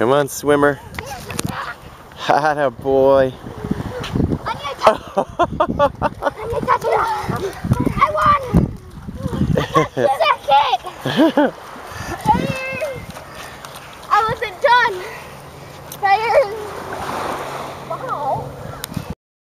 Come on, swimmer. Had boy. I need to touch it. I won. Second. I wasn't done. Fire.